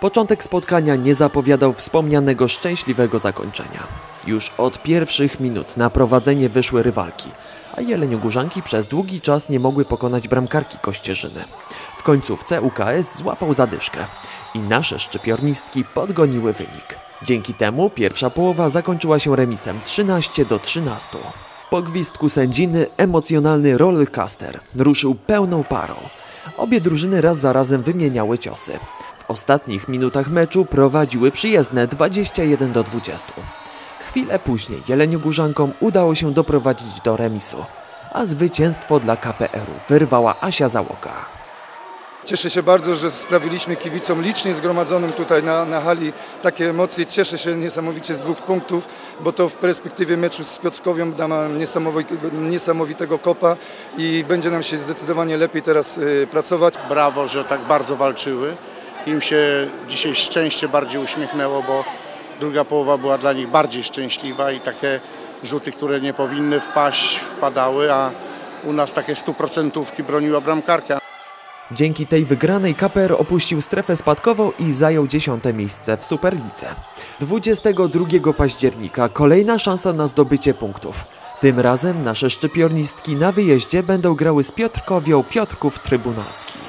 Początek spotkania nie zapowiadał wspomnianego szczęśliwego zakończenia. Już od pierwszych minut na prowadzenie wyszły rywalki, a jeleniogórzanki przez długi czas nie mogły pokonać bramkarki Kościerzyny. W końcówce UKS złapał zadyszkę i nasze szczypiornistki podgoniły wynik. Dzięki temu pierwsza połowa zakończyła się remisem 13 do 13. Po gwizdku sędziny emocjonalny rollercaster ruszył pełną parą. Obie drużyny raz za razem wymieniały ciosy. W ostatnich minutach meczu prowadziły przyjezdne 21 do 20. Chwilę później Jeleniogórzankom udało się doprowadzić do remisu, a zwycięstwo dla KPR-u wyrwała Asia Załoga. Cieszę się bardzo, że sprawiliśmy kibicom licznie zgromadzonym tutaj na, na hali takie emocje. Cieszę się niesamowicie z dwóch punktów, bo to w perspektywie meczu z Piotrkowią da nam niesamowitego, niesamowitego kopa i będzie nam się zdecydowanie lepiej teraz y, pracować. Brawo, że tak bardzo walczyły. Im się dzisiaj szczęście bardziej uśmiechnęło, bo druga połowa była dla nich bardziej szczęśliwa i takie rzuty, które nie powinny wpaść, wpadały, a u nas takie stuprocentówki broniła bramkarka. Dzięki tej wygranej KPR opuścił strefę spadkową i zajął dziesiąte miejsce w Superlice. 22 października kolejna szansa na zdobycie punktów. Tym razem nasze szczypiornistki na wyjeździe będą grały z Piotrkowią Piotrków Trybunalski.